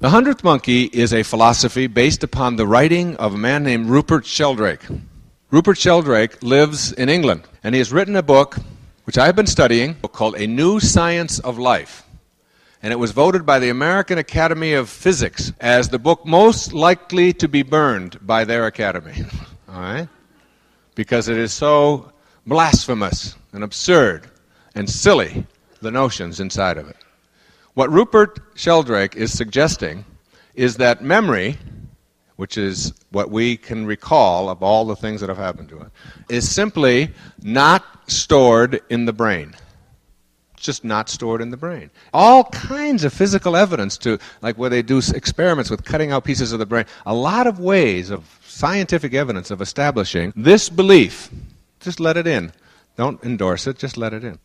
The Hundredth Monkey is a philosophy based upon the writing of a man named Rupert Sheldrake. Rupert Sheldrake lives in England, and he has written a book which I have been studying called A New Science of Life. And it was voted by the American Academy of Physics as the book most likely to be burned by their academy. All right? Because it is so blasphemous and absurd and silly, the notions inside of it. What Rupert Sheldrake is suggesting is that memory which is what we can recall of all the things that have happened to us, is simply not stored in the brain. It's just not stored in the brain. All kinds of physical evidence to, like where they do experiments with cutting out pieces of the brain, a lot of ways of scientific evidence of establishing this belief. Just let it in. Don't endorse it, just let it in.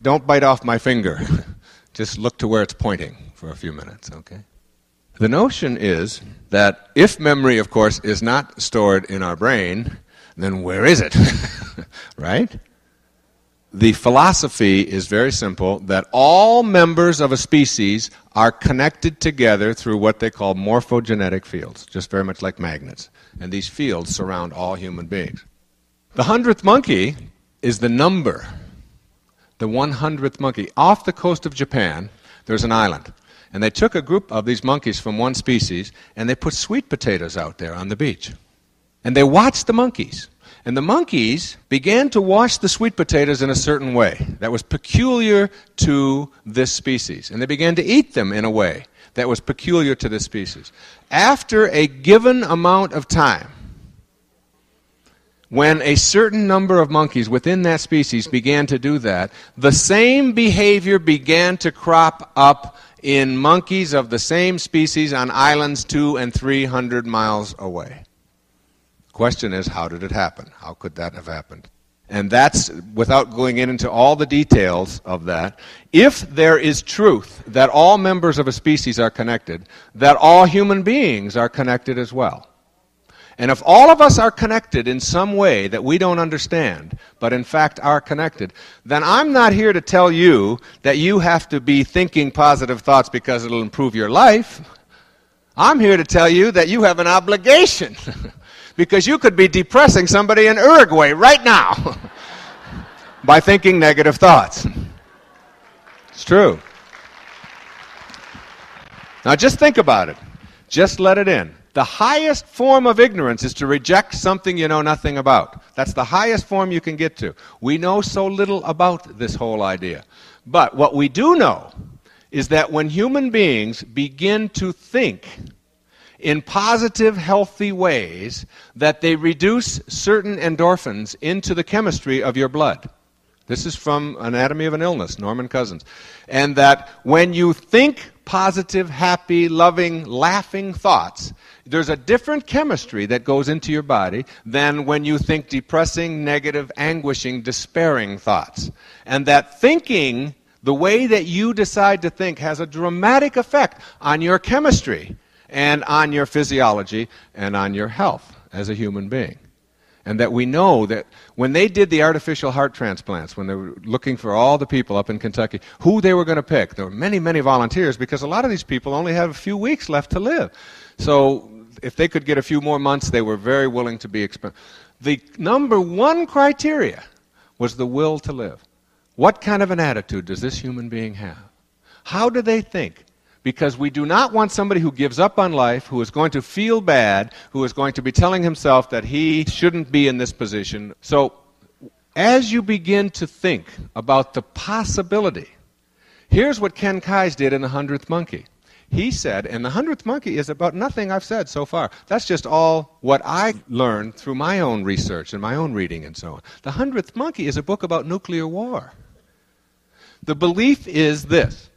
Don't bite off my finger. just look to where it's pointing for a few minutes, okay? The notion is that if memory, of course, is not stored in our brain, then where is it? right? The philosophy is very simple that all members of a species are connected together through what they call morphogenetic fields, just very much like magnets. And these fields surround all human beings. The hundredth monkey is the number, the 100th monkey. Off the coast of Japan, there's an island. And they took a group of these monkeys from one species and they put sweet potatoes out there on the beach. And they watched the monkeys. And the monkeys began to wash the sweet potatoes in a certain way that was peculiar to this species. And they began to eat them in a way that was peculiar to this species. After a given amount of time, when a certain number of monkeys within that species began to do that, the same behavior began to crop up in monkeys of the same species on islands two and three hundred miles away. Question is, how did it happen? How could that have happened? And that's without going into all the details of that. If there is truth that all members of a species are connected, that all human beings are connected as well. And if all of us are connected in some way that we don't understand, but in fact are connected, then I'm not here to tell you that you have to be thinking positive thoughts because it'll improve your life. I'm here to tell you that you have an obligation because you could be depressing somebody in Uruguay right now by thinking negative thoughts. It's true. Now just think about it. Just let it in. The highest form of ignorance is to reject something you know nothing about. That's the highest form you can get to. We know so little about this whole idea. But what we do know is that when human beings begin to think in positive, healthy ways, that they reduce certain endorphins into the chemistry of your blood. This is from Anatomy of an Illness, Norman Cousins. And that when you think positive, happy, loving, laughing thoughts, there's a different chemistry that goes into your body than when you think depressing, negative, anguishing, despairing thoughts. And that thinking, the way that you decide to think, has a dramatic effect on your chemistry and on your physiology and on your health as a human being. And that we know that when they did the artificial heart transplants, when they were looking for all the people up in Kentucky, who they were going to pick, there were many, many volunteers because a lot of these people only have a few weeks left to live. So if they could get a few more months, they were very willing to be expensive. The number one criteria was the will to live. What kind of an attitude does this human being have? How do they think? Because we do not want somebody who gives up on life, who is going to feel bad, who is going to be telling himself that he shouldn't be in this position. So, as you begin to think about the possibility, here's what Ken Keyes did in The Hundredth Monkey. He said, and the hundredth monkey is about nothing I've said so far. That's just all what I learned through my own research and my own reading and so on. The hundredth monkey is a book about nuclear war. The belief is this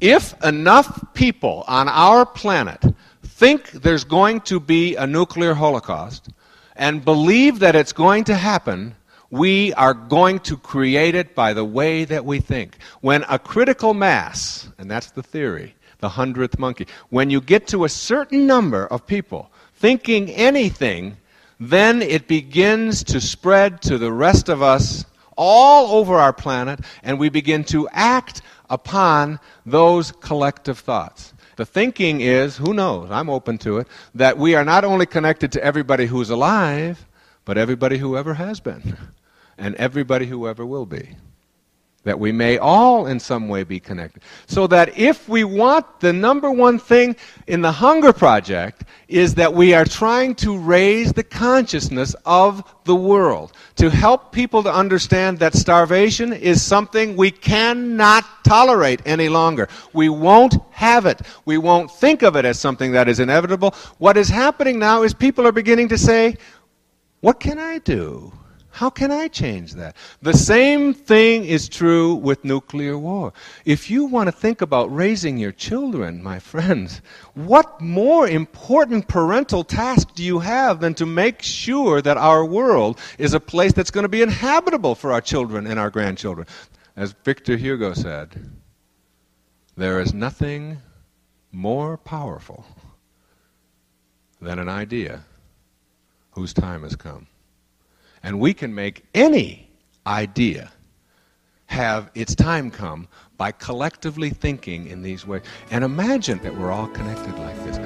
if enough people on our planet think there's going to be a nuclear holocaust and believe that it's going to happen, we are going to create it by the way that we think. When a critical mass, and that's the theory, the hundredth monkey, when you get to a certain number of people thinking anything, then it begins to spread to the rest of us all over our planet, and we begin to act upon those collective thoughts. The thinking is, who knows, I'm open to it, that we are not only connected to everybody who's alive, but everybody who ever has been, and everybody who ever will be that we may all in some way be connected. So that if we want the number one thing in the Hunger Project is that we are trying to raise the consciousness of the world, to help people to understand that starvation is something we cannot tolerate any longer. We won't have it. We won't think of it as something that is inevitable. What is happening now is people are beginning to say, what can I do? How can I change that? The same thing is true with nuclear war. If you want to think about raising your children, my friends, what more important parental task do you have than to make sure that our world is a place that's going to be inhabitable for our children and our grandchildren? As Victor Hugo said, there is nothing more powerful than an idea whose time has come. And we can make any idea have its time come by collectively thinking in these ways. And imagine that we're all connected like this.